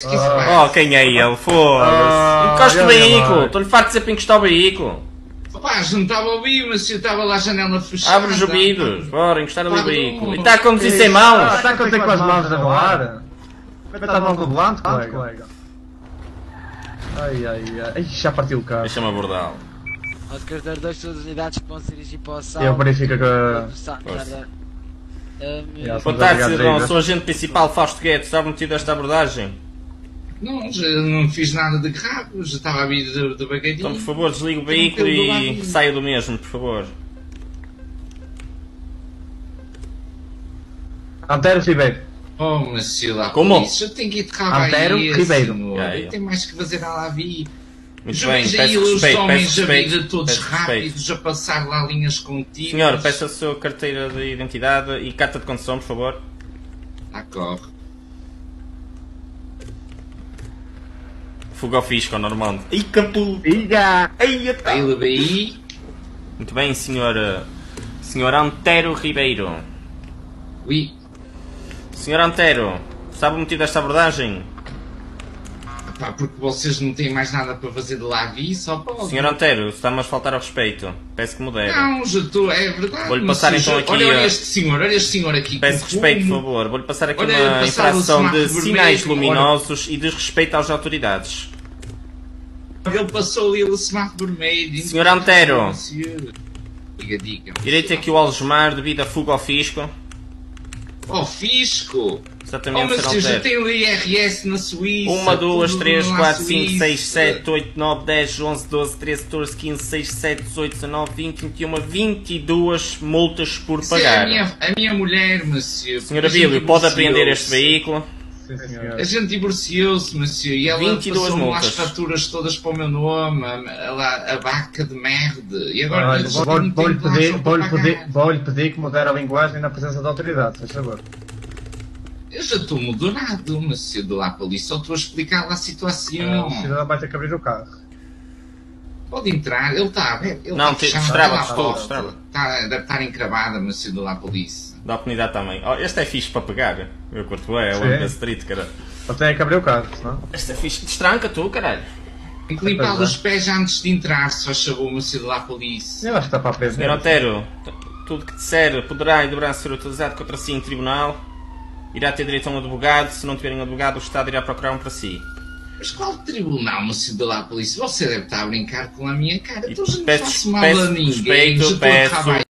se passa? Oh, quem é ele? Foda-se. Ah, Encosta o veículo. Estou-lhe farto de dizer para encostar o veículo. Rapaz, não estava a ouvir, mas eu estava lá a janela fechada. Abre os ouvidos. Bora, encostar ali o Pá, veículo. E está a conduzir sem Ah, mãos. está que eu tenho com as mãos a voar? Estar a mão do volante, colega? Ai, ai, ai. Já partiu o carro. Deixa-me abordá-lo. Oscar das duas todas as unidades que vão se dirigir para o salto. Eu verifico que... Boa tarde, cidadão. Sou o agente principal Fausto Guedes. Está metido esta abordagem? Não, já não fiz nada de grave, já estava a vir de- devagarinho. Então, por favor, desligue o veículo do e saia do mesmo, por favor. Antero Ribeiro. Oh, mas se lá, Como? polícia, eu tenho que ir de rabo Antero aí, Ribeiro. senhor. Yeah, Eu yeah. tenho mais que fazer a lá vi. Muito bem, vejo aí peço os respeito, homens peço a vir respeito. todos peço respeito. rápidos a passar lá linhas contínuas. Senhor, peça a sua carteira de identidade e carta de condução, por favor. Ah, corre. Fuga ao fisco, Normando. Ih, capu! Diga! Ai, tá. Muito bem, senhor. Senhor Antero Ribeiro. Ui. Senhor Antero, sabe o motivo desta abordagem? Pá, porque vocês não têm mais nada para fazer de lá vi, só pode. Senhor Antero, está-me a faltar ao respeito. Peço que modere. Não, já estou, é verdade. Vou-lhe passar então aqui, Olha, olha este senhor, olha este senhor aqui. Peço respeito, por favor. Vou-lhe passar aqui Olha, uma infração de sinais vermelho, luminosos e desrespeito às autoridades. Ele passou ali o semáforo vermelho. Senhor Antero. Senhor. Diga, diga. Direito aqui o algemar devido a fuga ao fisco. Oh, fisco! Oh, Exatamente, mas Sr. eu já tenho o IRS na Suíça. 1, 2, tudo 3, na 4, 5, Suíça. 6, 7, 8, 9, 10, 11, 12, 13, 14, 15, 16, 17, 18, 19, 20, 21, 22 multas por Isso é pagar. a minha, a minha mulher, monsieur. Senhora A gente Bílio, pode apreender este veículo? Sim, senhor. A gente divorciou-se, monsieur, e ela 22 passou-me lá as faturas todas para o meu nome, a, a, a vaca de merda. E agora Olha, Vou-lhe pedir, para pedir, vou-lhe pedir que mudar a linguagem na presença da autoridade, faz favor. Eu já estou moderado, monsieur de lá polícia, só estou a explicar lá a Ah, situação. O cidadão vai ter que abrir o carro. Pode entrar, ele está Não, está te- fechado, lá destrava. Está, deve estar encravada, monsieur de lá polícia. Da oportunidade também. Oh, este é fixe para pegar. Eu curto bem, é o. Amber Street, cara. Ele tem que abrir o carro, senão. Este é fixe. Destranca tu, caralho. Tem que limpar é. os pés antes de entrar, se faz favor, monsieur de lá polícia. Eu acho que está para a presa. Senhor Otero, tudo que disser poderá e deverá ser utilizado contra si em tribunal. Irá ter direito a um advogado. Se não tiver um advogado, o Estado irá procurar um para si. Mas qual tribunal, monsieur de lá polícia? Você deve estar a brincar com a minha cara. Então já não faço mal peço a ninguém. respeito, peço-